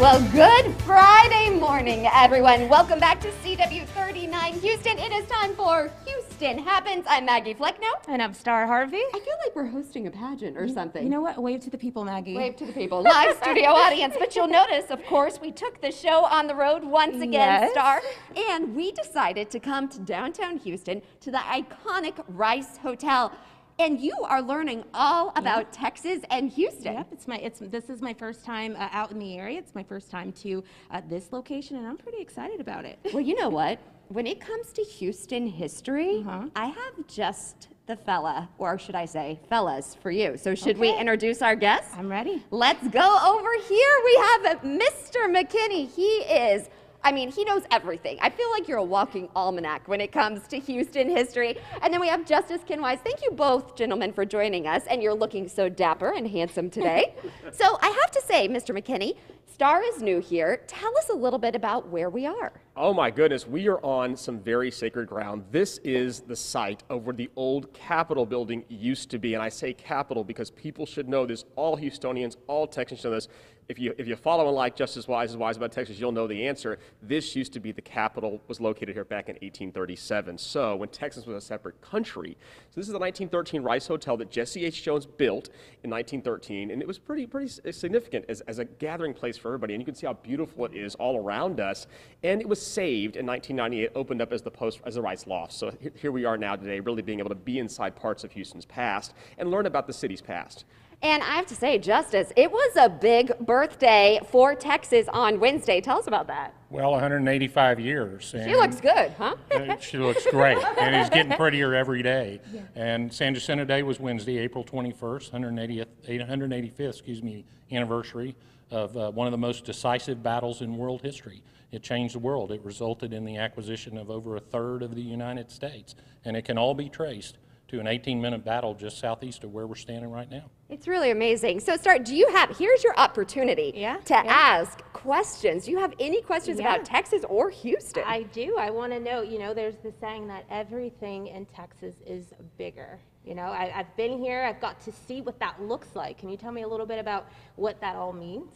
Well, good Friday morning, everyone. Welcome back to CW39 Houston. It is time for Houston Happens. I'm Maggie Flecknoe. And I'm Star Harvey. I feel like we're hosting a pageant or something. You know what? Wave to the people, Maggie. Wave to the people. Live studio audience. But you'll notice, of course, we took the show on the road once again, Yes. Star. And we decided to come to downtown Houston to the iconic Rice Hotel. And you are learning all about Texas and Houston. Yep, it's my it's this is my first time uh, out in the area. It's my first time to uh, this location, and I'm pretty excited about it. Well, you know what? When it comes to Houston history, Uh-huh. I have just the fella, or should I say, fellas, for you. So, should we introduce our guest? I'm ready. Let's go over here. We have Mr. McKinney. He is. I mean, he knows everything. I feel like you're a walking almanac when it comes to Houston history. And then we have Justice Ken Wise. Thank you both, gentlemen, for joining us. And you're looking so dapper and handsome today. so I have to say, Mr. McKinney, Star is new here. Tell us a little bit about where we are. Oh my goodness, we are on some very sacred ground. This is the site of where the old Capitol building used to be. And I say Capitol because people should know this. All Houstonians, all Texans know this. If you, if you follow and like Justice Wise is Wise about Texas, you'll know the answer. This used to be the capital, was located here back in 1837. So when Texas was a separate country, so this is the 1913 Rice Hotel that Jesse H. Jones built in 1913, and it was pretty pretty significant as, as a gathering place for everybody. And you can see how beautiful it is all around us. And it was saved in 1998, opened up as the post as the Rice Loft. So here we are now today, really being able to be inside parts of Houston's past and learn about the city's past. And I have to say, Justice, it was a big birthday for Texas on Wednesday. Tell us about that. Well, 185 years. She looks good, huh? uh, she looks great, and is getting prettier every day. And San Jacinto Day was Wednesday, April 21st, 180th, 185th, excuse me, anniversary of uh, one of the most decisive battles in world history. It changed the world. It resulted in the acquisition of over a third of the United States, and it can all be traced to an 18-minute battle just southeast of where we're standing right now. It's really amazing. So, start. Do you have? Here's your opportunity Yeah, to yeah. ask questions. Do you have any questions Yeah. about Texas or Houston? I do. I want to know. You know, there's the saying that everything in Texas is bigger. You know, I, I've been here. I've got to see what that looks like. Can you tell me a little bit about what that all means?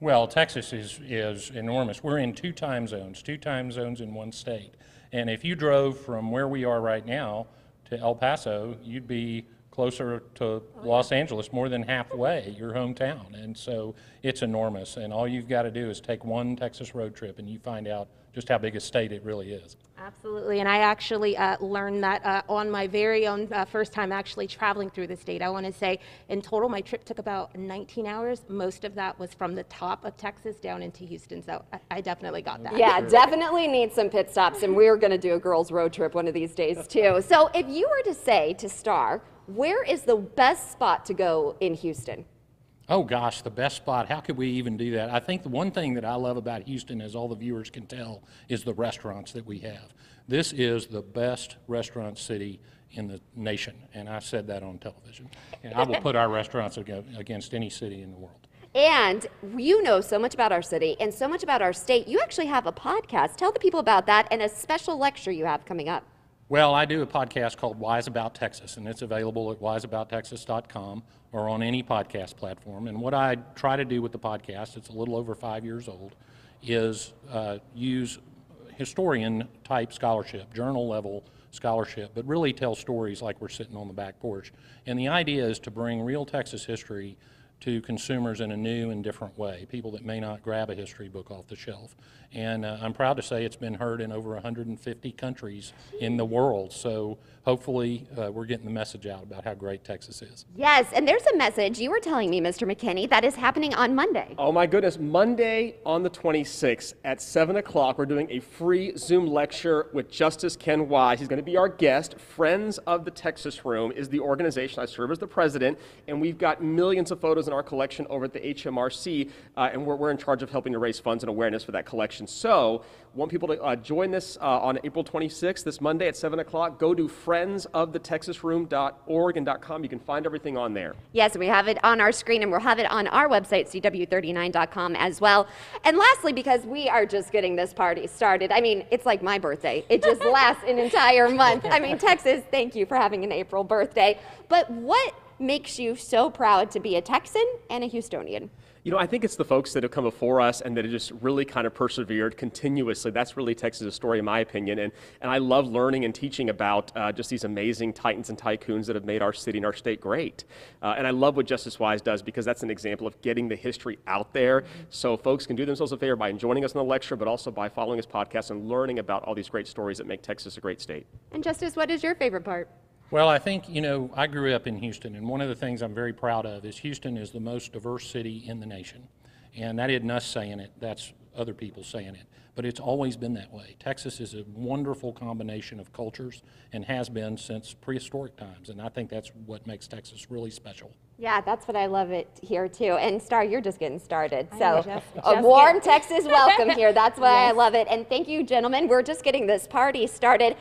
Well, Texas is, is enormous. We're in two time zones, two time zones in one state. And if you drove from where we are right now to El Paso, you'd be closer to oh, Los Angeles, more than halfway, your hometown. And so it's enormous. And all you've got to do is take one Texas road trip and you find out just how big a state it really is. Absolutely, and I actually uh, learned that uh, on my very own uh, first time actually traveling through the state. I want to say, in total, my trip took about 19 hours. Most of that was from the top of Texas down into Houston, so I, I definitely got that. yeah, definitely need some pit stops, and we're going to do a girls' road trip one of these days too. So, if you were to say to Star, where is the best spot to go in Houston? Oh gosh, the best spot. How could we even do that? I think the one thing that I love about Houston, as all the viewers can tell, is the restaurants that we have. This is the best restaurant city in the nation, and I said that on television. And I will put our restaurants against any city in the world. And you know so much about our city and so much about our state. You actually have a podcast. Tell the people about that and a special lecture you have coming up. Well, I do a podcast called Wise About Texas, and it's available at wiseabouttexas.com or on any podcast platform. And what I try to do with the podcast, it's a little over five years old, is uh, use historian type scholarship, journal level scholarship, but really tell stories like we're sitting on the back porch. And the idea is to bring real Texas history to consumers in a new and different way, people that may not grab a history book off the shelf. And uh, I'm proud to say it's been heard in over 150 countries in the world. So hopefully uh, we're getting the message out about how great Texas is. Yes, and there's a message you were telling me, Mr. McKinney, that is happening on Monday. Oh my goodness, Monday on the 26th at 7 o'clock, we're doing a free Zoom lecture with Justice Ken Wise. He's going to be our guest. Friends of the Texas Room is the organization. I serve as the president, and we've got millions of photos in our collection over at the HMRC, uh, and we're, we're in charge of helping to raise funds and awareness for that collection. So, want people to uh, join this uh, on April 26th, this Monday at 7 o'clock. Go to friendsofthetexasroom.org and .com. You can find everything on there. Yes, and we have it on our screen and we'll have it on our website, cw39.com as well. And lastly, because we are just getting this party started, I mean, it's like my birthday. It just lasts an entire month. I mean, Texas, thank you for having an April birthday. But what makes you so proud to be a Texan and a Houstonian? You know, I think it's the folks that have come before us and that have just really kind of persevered continuously. That's really Texas' story, in my opinion. And, and I love learning and teaching about uh, just these amazing titans and tycoons that have made our city and our state great. Uh, and I love what Justice Wise does because that's an example of getting the history out there so folks can do themselves a favor by joining us in the lecture, but also by following his podcast and learning about all these great stories that make Texas a great state. And Justice, what is your favorite part? Well, I think, you know, I grew up in Houston, and one of the things I'm very proud of is Houston is the most diverse city in the nation. And that isn't us saying it, that's other people saying it. But it's always been that way. Texas is a wonderful combination of cultures and has been since prehistoric times. And I think that's what makes Texas really special. Yeah, that's what I love it here too. And Star, you're just getting started. I So know, just- a just warm get- Texas welcome here. That's why I love it. And thank you, gentlemen. We're just getting this party started.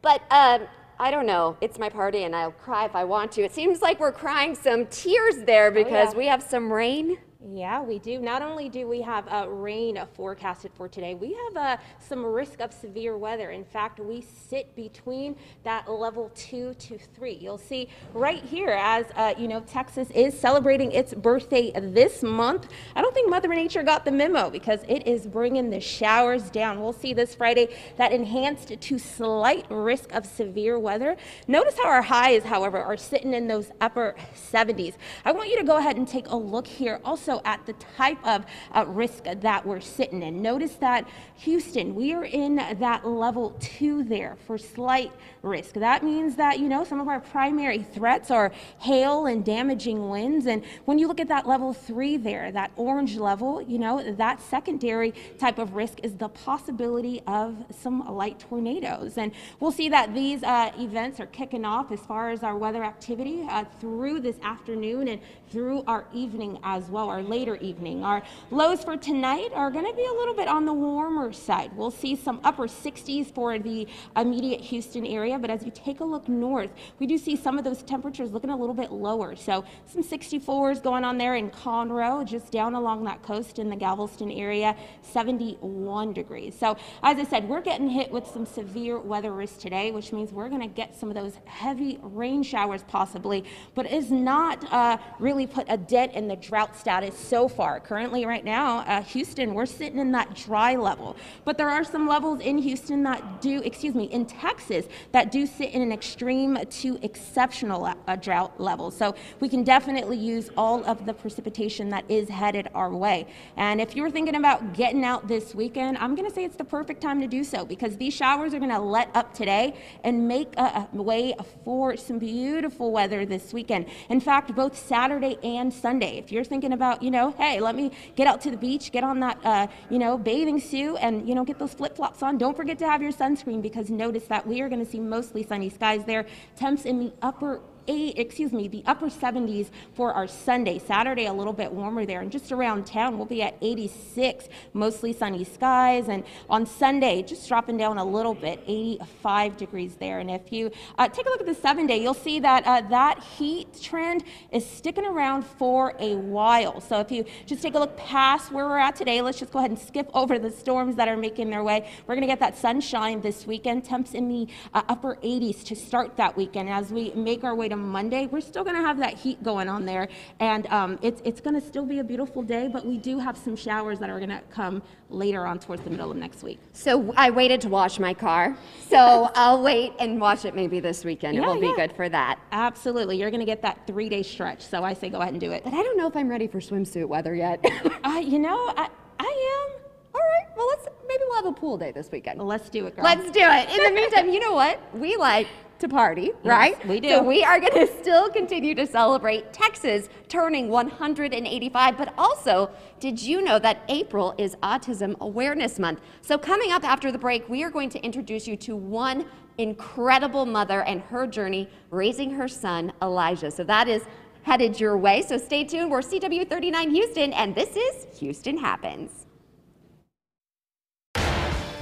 But um, I don't know. It's my party and I'll cry if I want to. It seems like we're crying some tears there oh, because yeah. we have some rain. Yeah, we do. Not only do we have uh, rain forecasted for today, we have uh, some risk of severe weather. In fact, we sit between that level two to three. You'll see right here as, uh, you know, Texas is celebrating its birthday this month. I don't think Mother Nature got the memo because it is bringing the showers down. We'll see this Friday that enhanced to slight risk of severe weather. Notice how our highs, however, are sitting in those upper 70s. I want you to go ahead and take a look here also at the type of uh, risk that we're sitting in. Notice that Houston, we are in that level two there for slight risk. That means that, you know, some of our primary threats are hail and damaging winds. And when you look at that level three there, that orange level, you know, that secondary type of risk is the possibility of some light tornadoes. And we'll see that these uh, events are kicking off as far as our weather activity uh, through this afternoon and through our evening as well, our later evening. Our lows for tonight are going to be a little bit on the warmer side. We'll see some upper 60s for the immediate Houston area, but as you take a look north, we do see some of those temperatures looking a little bit lower. So some 64s going on there in Conroe, just down along that coast in the Galveston area, 71 degrees. So as I said, we're getting hit with some severe weather risk today, which means we're going to get some of those heavy rain showers possibly, but is not uh, really put a dent in the drought status so far. Currently, right now, uh, Houston, we're sitting in that dry level, but there are some levels in Houston that do, excuse me, in Texas that do sit in an extreme to exceptional uh, drought level. So we can definitely use all of the precipitation that is headed our way. And if you're thinking about getting out this weekend, I'm going to say it's the perfect time to do so because these showers are going to let up today and make a, a way for some beautiful weather this weekend. In fact, both Saturday and Sunday, if you're thinking about, you know, hey, let me get out to the beach, get on that, uh, you know, bathing suit and, you know, get those flip flops on, don't forget to have your sunscreen because notice that we are going to see mostly sunny skies there. Temps in the upper eight, excuse me, the upper 70s for our Sunday. Saturday, a little bit warmer there. And just around town, we'll be at 86, mostly sunny skies. And on Sunday, just dropping down a little bit, 85 degrees there. And if you uh, take a look at the seven day, you'll see that uh, that heat trend is sticking around for a while. So if you just take a look past where we're at today, let's just go ahead and skip over the storms that are making their way. We're going to get that sunshine this weekend. Temps in the uh, upper 80s to start that weekend. As we make our way Monday, we're still going to have that heat going on there, and um, it's it's going to still be a beautiful day. But we do have some showers that are going to come later on towards the middle of next week. So I waited to wash my car. So I'll wait and wash it maybe this weekend. it Yeah, will be good for that. Absolutely, you're going to get that three day stretch. So I say go ahead and do it. But I don't know if I'm ready for swimsuit weather yet. Uh, you know, I, I am. All right. Well, let's maybe we'll have a pool day this weekend. Let's do it, girl. Let's do it. In the meantime, you know what? We like to party, right? we do. So we are going to still continue to celebrate Texas turning 185. But also, did you know that April is Autism Awareness Month? So coming up after the break, we are going to introduce you to one incredible mother and her journey raising her son, Elijah. So that is headed your way. So stay tuned. We're CW39 Houston, and this is Houston Happens.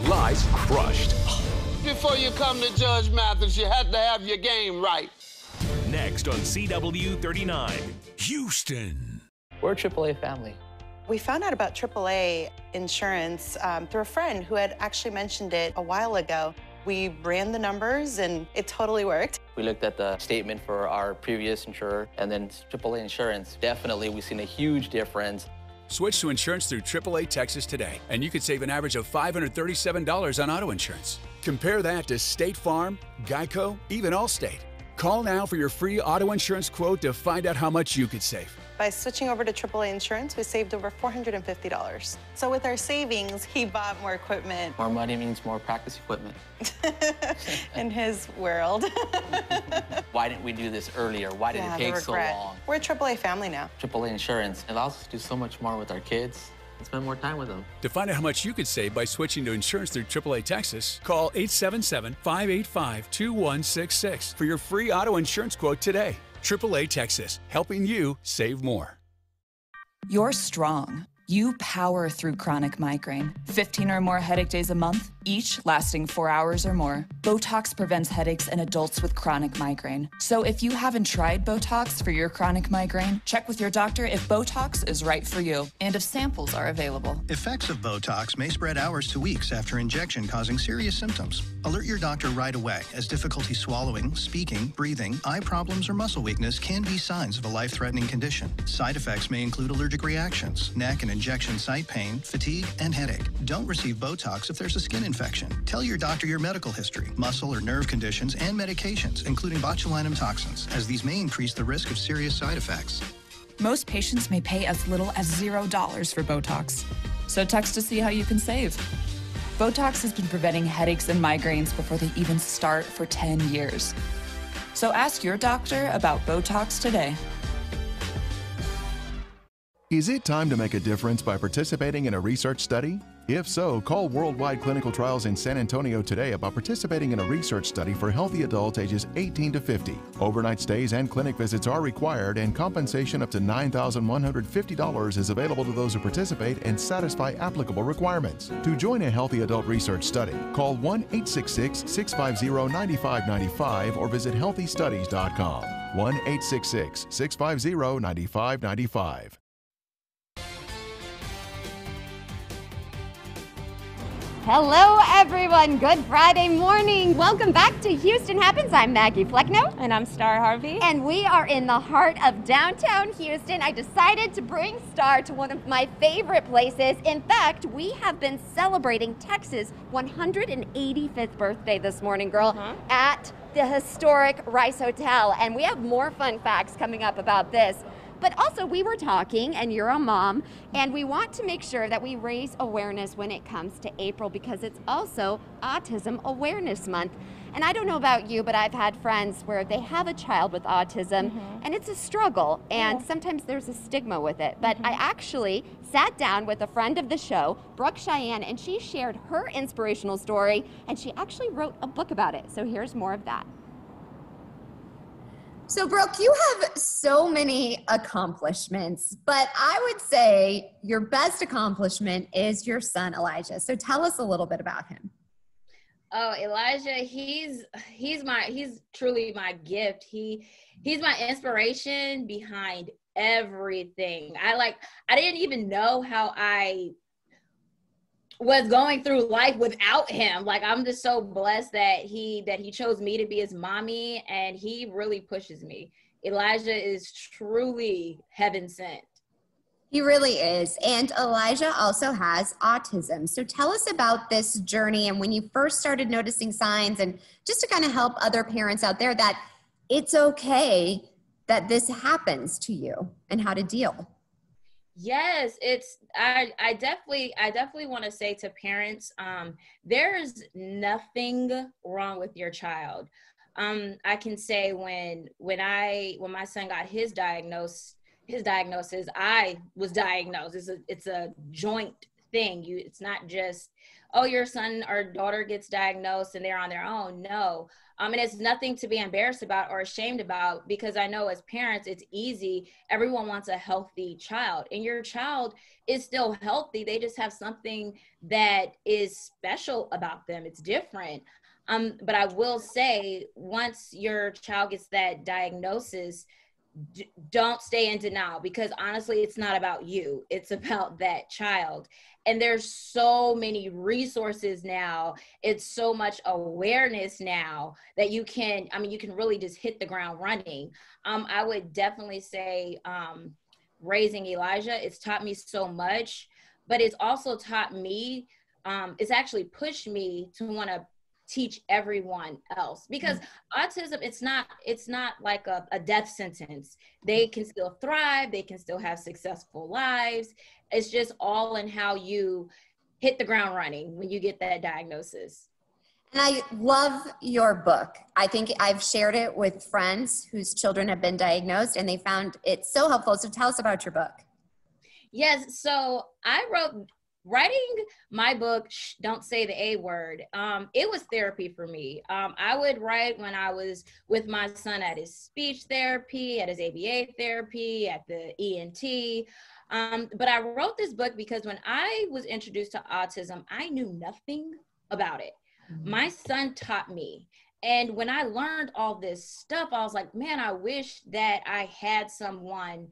Lies crushed. Before you come to Judge Mathis, you had to have your game right. Next on CW 39. Houston. We're a AAA family. We found out about AAA insurance um, through a friend who had actually mentioned it a while ago. We ran the numbers and it totally worked. We looked at the statement for our previous insurer and then AAA insurance. Definitely, we've seen a huge difference. Switch to insurance through AAA Texas today, and you could save an average of $537 on auto insurance. Compare that to State Farm, Geico, even Allstate. Call now for your free auto insurance quote to find out how much you could save. By switching over to AAA insurance, we saved over $450. So with our savings, he bought more equipment. More money means more practice equipment. in his world. Why didn't we do this earlier? Why did yeah, it take so long? We're a AAA family now. AAA insurance allows us to do so much more with our kids and spend more time with them. To find out how much you could save by switching to insurance through AAA Texas, call 877 585 2166 for your free auto insurance quote today. AAA Texas, helping you save more. You're strong. You power through chronic migraine. 15 or more headache days a month, each lasting four hours or more. Botox prevents headaches in adults with chronic migraine. So if you haven't tried Botox for your chronic migraine, check with your doctor if Botox is right for you and if samples are available. Effects of Botox may spread hours to weeks after injection, causing serious symptoms. Alert your doctor right away, as difficulty swallowing, speaking, breathing, eye problems, or muscle weakness can be signs of a life threatening condition. Side effects may include allergic reactions, neck and injection site pain, fatigue, and headache. Don't receive Botox if there's a skin infection. Tell your doctor your medical history, muscle or nerve conditions, and medications, including botulinum toxins, as these may increase the risk of serious side effects. Most patients may pay as little as $0 for Botox. So text to see how you can save. Botox has been preventing headaches and migraines before they even start for 10 years. So ask your doctor about Botox today. Is it time to make a difference by participating in a research study? If so, call Worldwide Clinical Trials in San Antonio today about participating in a research study for healthy adults ages 18 to 50. Overnight stays and clinic visits are required, and compensation up to $9,150 is available to those who participate and satisfy applicable requirements. To join a healthy adult research study, call 1 866 650 9595 or visit healthystudies.com. 1 866 650 9595. Hello, everyone. Good Friday morning. Welcome back to Houston Happens. I'm Maggie Flecknoe. And I'm Star Harvey. And we are in the heart of downtown Houston. I decided to bring Star to one of my favorite places. In fact, we have been celebrating Texas' 185th birthday this morning, girl, uh-huh. at the historic Rice Hotel. And we have more fun facts coming up about this. But also, we were talking, and you're a mom, and we want to make sure that we raise awareness when it comes to April because it's also Autism Awareness Month. And I don't know about you, but I've had friends where they have a child with autism mm-hmm. and it's a struggle, and yeah. sometimes there's a stigma with it. But mm-hmm. I actually sat down with a friend of the show, Brooke Cheyenne, and she shared her inspirational story, and she actually wrote a book about it. So here's more of that. So, Brooke, you have so many accomplishments, but I would say your best accomplishment is your son Elijah. So, tell us a little bit about him. Oh, Elijah, he's he's my he's truly my gift. He he's my inspiration behind everything. I like I didn't even know how I was going through life without him. Like I'm just so blessed that he that he chose me to be his mommy and he really pushes me. Elijah is truly heaven sent. He really is. And Elijah also has autism. So tell us about this journey and when you first started noticing signs and just to kind of help other parents out there that it's okay that this happens to you and how to deal. Yes, it's I I definitely I definitely want to say to parents um there's nothing wrong with your child. Um I can say when when I when my son got his diagnosis his diagnosis I was diagnosed it's a it's a joint thing. You it's not just oh your son or daughter gets diagnosed and they're on their own. No. Um, and it's nothing to be embarrassed about or ashamed about because I know as parents, it's easy. Everyone wants a healthy child, and your child is still healthy. They just have something that is special about them, it's different. Um, but I will say, once your child gets that diagnosis, d- don't stay in denial because honestly, it's not about you, it's about that child. And there's so many resources now. It's so much awareness now that you can i mean you can really just hit the ground running. Um, i would definitely say um, raising Elijah. It's taught me so much, but it's also taught me, um, it's actually pushed me to want to teach everyone else because mm-hmm. autism it's not it's not like a, a death sentence they can still thrive they can still have successful lives it's just all in how you hit the ground running when you get that diagnosis and I love your book. I think I've shared it with friends whose children have been diagnosed and they found it so helpful. So tell us about your book. Yes. So I wrote, writing my book, Shh, Don't Say the A Word, um, it was therapy for me. Um, I would write when I was with my son at his speech therapy, at his ABA therapy, at the ENT. Um, but I wrote this book because when I was introduced to autism, I knew nothing about it. Mm-hmm. My son taught me. And when I learned all this stuff, I was like, man, I wish that I had someone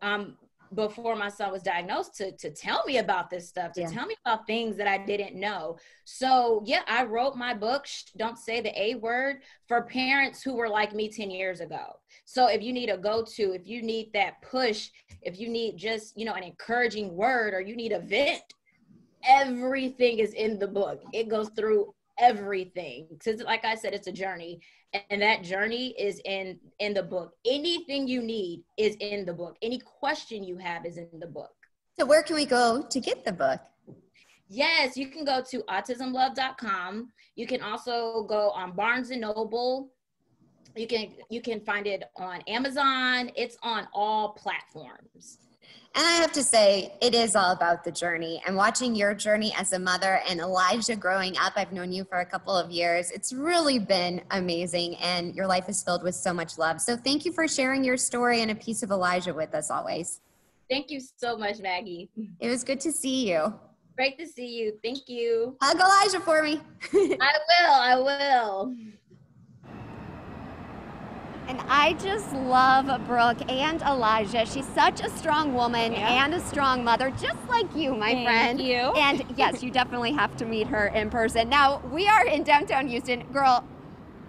um, before my son was diagnosed to, to tell me about this stuff, to yeah. tell me about things that I didn't know. So, yeah, I wrote my book, Don't Say the A Word, for parents who were like me 10 years ago. So, if you need a go to, if you need that push, if you need just, you know, an encouraging word or you need a vent, everything is in the book. It goes through everything because like i said it's a journey and that journey is in in the book. Anything you need is in the book. Any question you have is in the book. So where can we go to get the book? Yes you can go to autismlove.com you can also go on barnes and noble. You can you can find it on amazon. It's on all platforms and I have to say, it is all about the journey. And watching your journey as a mother and Elijah growing up, I've known you for a couple of years. It's really been amazing. And your life is filled with so much love. So thank you for sharing your story and a piece of Elijah with us always. Thank you so much, Maggie. It was good to see you. Great to see you. Thank you. Hug Elijah for me. I will. I will. And I just love Brooke and Elijah. She's such a strong woman yeah. and a strong mother, just like you, my Thank friend. you. And yes, you definitely have to meet her in person. Now, we are in downtown Houston. Girl,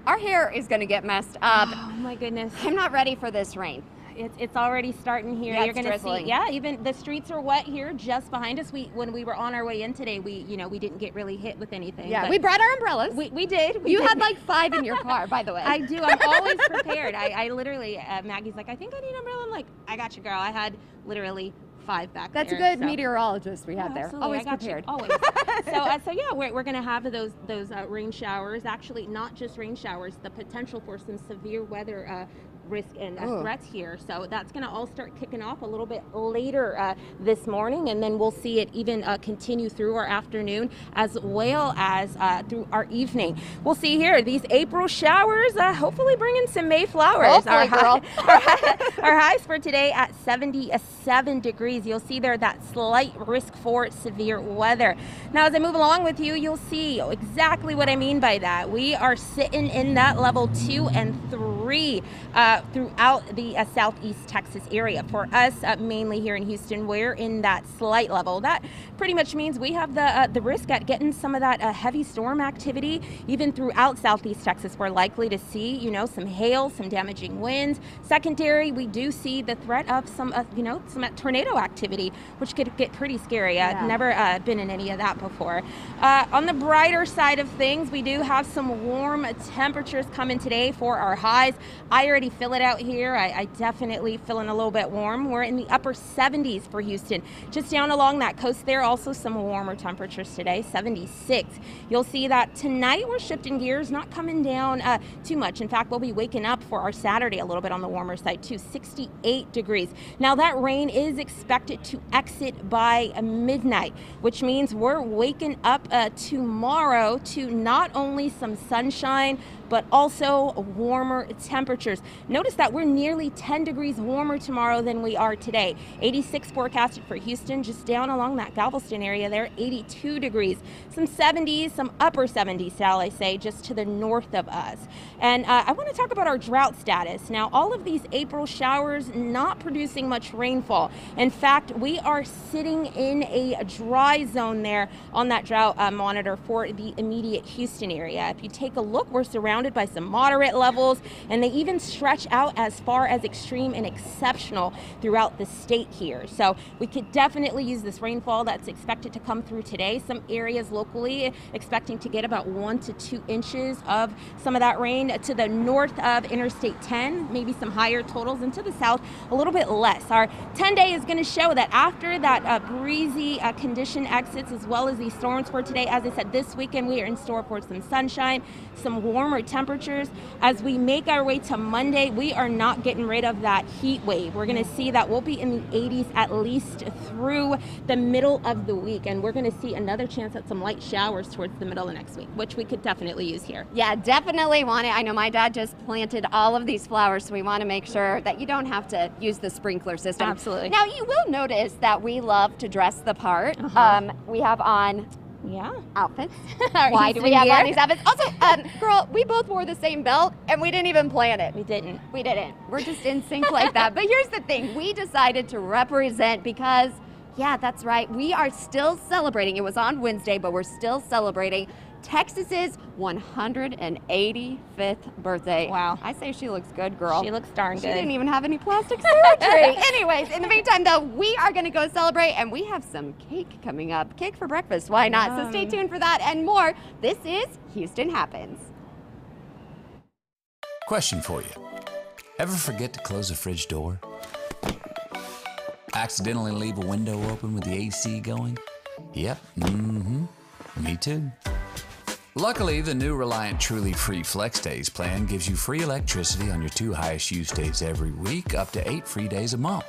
our hair is going to get messed up. Oh, my goodness. I'm not ready for this rain it's, it's already starting here. Yeah, You're going to see, yeah, even the streets are wet here just behind us. We when we were on our way in today, we you know we didn't get really hit with anything. Yeah, we brought our umbrellas. We, we did. We you did. had like five in your car, by the way. I do. I'm always prepared. I, I literally, uh, Maggie's like, I think I need an umbrella. I'm like, I got you, girl. I had literally five back That's there, a good so. meteorologist we have oh, there. Always prepared. You, always. so, uh, so yeah, we're, we're going to have those those uh, rain showers. Actually, not just rain showers. The potential for some severe weather uh, risk and uh, threats here. So that's going to all start kicking off a little bit later uh, this morning, and then we'll see it even uh, continue through our afternoon as well as uh, through our evening. We'll see here these April showers, uh, hopefully bringing some May flowers. Hopefully, our, girl. High, our highs for today at 77 degrees. You'll see there that slight risk for severe weather. Now, as I move along with you, you'll see exactly what I mean by that. We are sitting in that level two and three. Uh, throughout the uh, southeast Texas area. For us, uh, mainly here in Houston, we're in that slight level. That pretty much means we have the uh, the risk at getting some of that uh, heavy storm activity, even throughout southeast Texas. We're likely to see, you know, some hail, some damaging winds. Secondary, we do see the threat of some, uh, you know, some tornado activity, which could get pretty scary. I've yeah. never been in any of that before. on the brighter side of things, we do have some warm temperatures coming today for our highs. I already feel it out here. I, I, definitely feeling a little bit warm. We're in the upper 70s for Houston. Just down along that coast there, also some warmer temperatures today, 76. You'll see that tonight we're shifting gears, not coming down uh, too much. In fact, we'll be waking up for our Saturday a little bit on the warmer side too, 68 degrees. Now that rain is expected to exit by midnight, which means we're waking up uh, tomorrow to not only some sunshine, but also a warmer temperatures. Notice that we're nearly 10 degrees warmer tomorrow than we are today. 86 forecasted for Houston, just down along that Galveston area there, 82 degrees. Some 70s, some upper 70s, shall I say, just to the north of us. And uh, I want to talk about our drought status. Now, all of these April showers not producing much rainfall. In fact, we are sitting in a dry zone there on that drought uh, monitor for the immediate Houston area. If you take a look, we're surrounded by some moderate levels, and they even stretch out as far as extreme and exceptional throughout the state here. So we could definitely use this rainfall that's expected to come through today. Some areas locally expecting to get about one to two inches of some of that rain to the north of Interstate 10, maybe some higher totals, and to the south, a little bit less. Our 10 day is going to show that after that uh, breezy uh, condition exits, as well as these storms for today, as I said, this weekend we are in store for some sunshine, some warmer temperatures. As we make our way to Monday, we are not getting rid of that heat wave. We're going to see that we'll be in the 80s at least through the middle of the week, and we're going to see another chance at some light showers towards the middle of next week, which we could definitely use here. Yeah, definitely want it. I know my dad just planted all of these flowers, so we want to make sure that you don't have to use the sprinkler system. Absolutely. Now, you will notice that we love to dress the part. Uh-huh. Um, we have on yeah outfits. Why do we have on gear. these outfits? Also, um, girl, we both wore the same belt and we didn't even plan it. We didn't. We didn't. We're just in sync like that. But here's the thing we decided to represent because, yeah, that's right. We are still celebrating. It was on Wednesday, but we're still celebrating Texas's 185th birthday. Wow. I say she looks good, girl. She looks darn She good. She didn't even have any plastic surgery. Anyways, in the meantime, though, we are going to go celebrate and we have some cake coming up. Cake for breakfast. Why not? So stay tuned for that and more. This is Houston Happens. Question for you. Ever forget to close the fridge door? Accidentally leave a window open with the AC going? Yep, mm hmm. Me too. Luckily, the new Reliant Truly Free Flex Days plan gives you free electricity on your two highest use days every week, up to eight free days a month.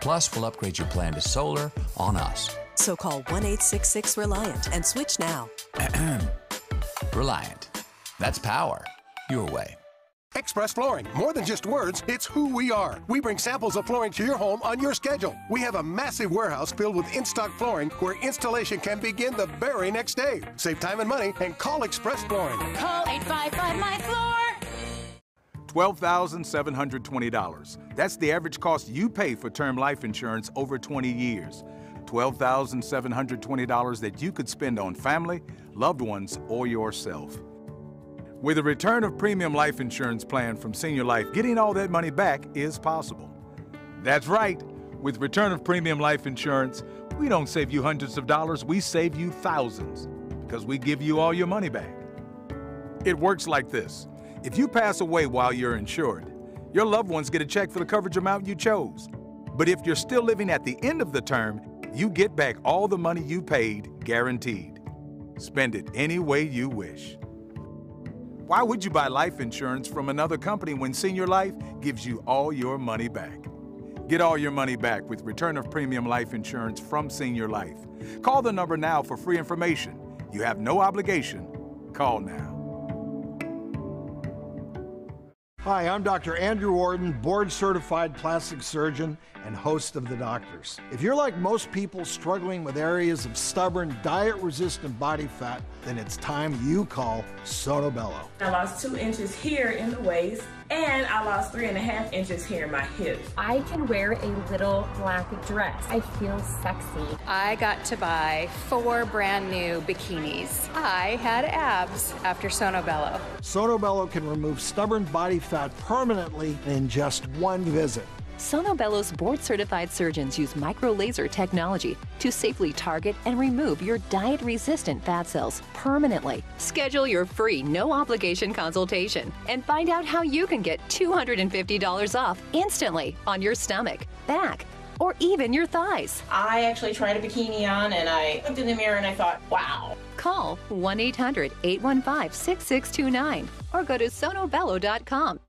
Plus, we'll upgrade your plan to solar on us. So call 1 866 Reliant and switch now. Reliant. That's power. Your way. Express Flooring. More than just words, it's who we are. We bring samples of flooring to your home on your schedule. We have a massive warehouse filled with in stock flooring where installation can begin the very next day. Save time and money and call Express Flooring. Call 855 My Floor. $12,720. That's the average cost you pay for term life insurance over 20 years. $12,720 that you could spend on family, loved ones, or yourself. With a return of premium life insurance plan from Senior Life, getting all that money back is possible. That's right. With return of premium life insurance, we don't save you hundreds of dollars, we save you thousands because we give you all your money back. It works like this. If you pass away while you're insured, your loved ones get a check for the coverage amount you chose. But if you're still living at the end of the term, you get back all the money you paid, guaranteed. Spend it any way you wish. Why would you buy life insurance from another company when Senior Life gives you all your money back? Get all your money back with return of premium life insurance from Senior Life. Call the number now for free information. You have no obligation. Call now. Hi, I'm Dr. Andrew Ordon, board certified plastic surgeon and host of The Doctors. If you're like most people struggling with areas of stubborn, diet resistant body fat, then it's time you call Sono Bello. I lost two inches here in the waist, and I lost three and a half inches here in my hips. I can wear a little black dress. I feel sexy. I got to buy four brand new bikinis. I had abs after Sono Bello. Sonobello can remove stubborn body fat permanently in just one visit. Sono Bello's board certified surgeons use micro laser technology to safely target and remove your diet resistant fat cells permanently. Schedule your free no obligation consultation and find out how you can get $250 off instantly on your stomach, back, or even your thighs. I actually tried a bikini on, and I looked in the mirror and I thought, wow. Call 1 800 815 6629 or go to sonobello.com.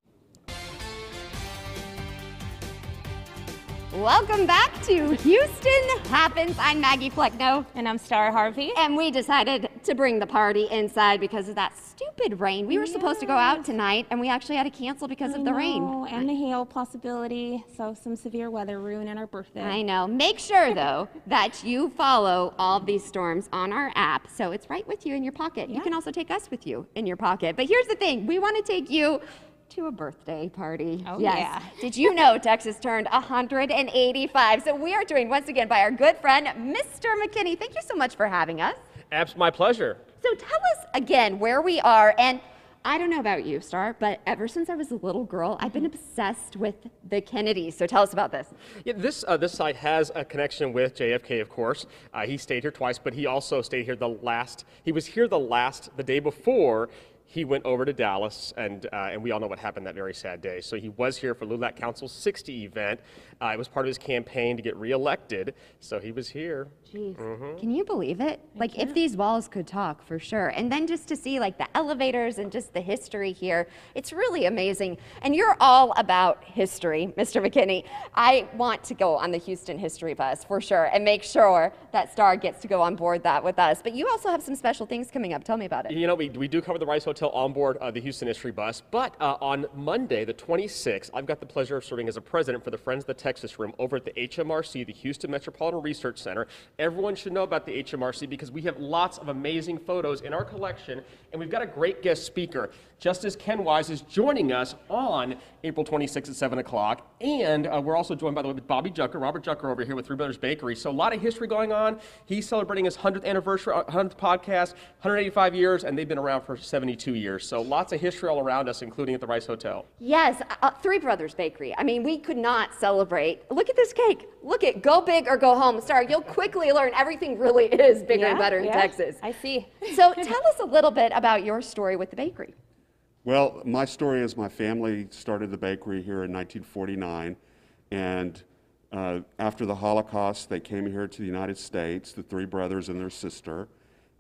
Welcome back to Houston Happens. I'm Maggie Flecknoe. And I'm Star Harvey. And we decided to bring the party inside because of that stupid rain. We were supposed to go out tonight and we actually had to cancel because of the rain. know, and the hail possibility. So some severe weather ruining our birthday. I know. Make sure, though, that you follow all these storms on our app so it's right with you in your pocket. You can also take us with you in your pocket. But here's the thing we want to take you to a birthday party. Oh, yes. yeah. Did you know Texas turned 185? So we are joined once again by our good friend, Mr. McKinney. Thank you so much for having us. Abs, my pleasure. So tell us again where we are and I don't know about you, Star, but ever since I was a little girl, I've been obsessed with the Kennedys. So tell us about this. Yeah, this uh, this site has a connection with JFK, of course. Uh, he stayed here twice, but he also stayed here the last. He was here the last, the day before he went over to Dallas, and uh, and we all know what happened that very sad day. So he was here for LULAC Council's 60 event. Uh, it was part of his campaign to get reelected, so he was here. Jeez. Mhm. Can you believe it? like if these walls could talk for sure. And then just to see like the elevators and just the history here, it's really amazing. And you're all about history, Mr. McKinney. I want to go on the Houston history bus for sure and make sure that Star gets to go on board that with us. But you also have some special things coming up. Tell me about it. You know, we, we do cover the Rice Hotel on board uh, the Houston History Bus, but uh, on Monday, the 26th, I've got the pleasure of serving as a president for the Friends of the Texas Room over at the HMRC, the Houston Metropolitan Research Center. Everyone should know about the HMRC because we have lots of amazing photos in our collection, and we've got a great guest speaker. Justice Ken Wise is joining us on April 26th at 7 o'clock, and uh, we're also joined, by the way, with Bobby Jucker, Robert Jucker over here with Three Brothers Bakery. So a lot of history going on. He's celebrating his 100th anniversary, uh, 100th podcast, 185 years, and they've been around for 72 years. So lots of history all around us, including at the Rice Hotel. Yes, uh, Three Brothers Bakery. I mean, we could not celebrate. Look at this cake. Look at go big or go home. Star, you'll quickly learn everything really is bigger and Yeah, better in yeah, Texas. I see. So tell us a little bit about your story with the bakery. Well, my story is my family started the bakery here in 1949, and uh, after the Holocaust, they came here to the United States, the three brothers and their sister,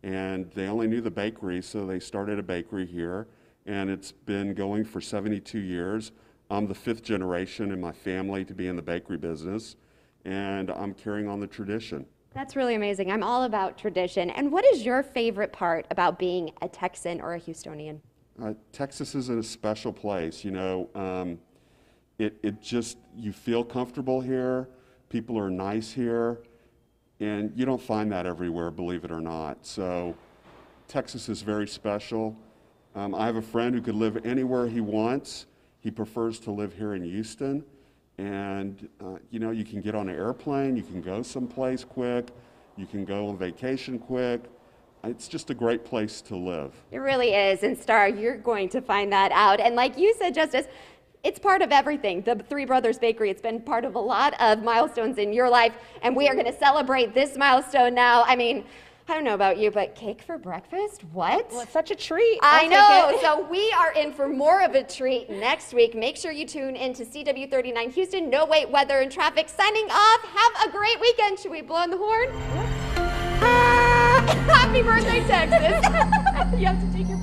and they only knew the bakery, so they started a bakery here, and it's been going for 72 years. I'm the fifth generation in my family to be in the bakery business, and I'm carrying on the tradition. That's really amazing. I'm all about tradition. And what is your favorite part about being a Texan or a Houstonian? Uh, Texas is in a special place. You know, um, it, it just, you feel comfortable here. People are nice here. And you don't find that everywhere, believe it or not. So Texas is very special. Um, I have a friend who could live anywhere he wants. He prefers to live here in Houston. And, uh, you know, you can get on an airplane, you can go someplace quick, you can go on vacation quick. It's just a great place to live. It really is. And Star, you're going to find that out. And like you said, Justice, it's part of everything. The Three Brothers Bakery, it's been part of a lot of milestones in your life. And we are going to celebrate this milestone now. I mean, I don't know about you, but cake for breakfast? What? Well, it's such a treat. I I'll know. So we are in for more of a treat next week. Make sure you tune in to CW39 Houston. No wait, weather and traffic. Signing off. Have a great weekend. Should we blow on the horn? Happy birthday, Texas. you have to take your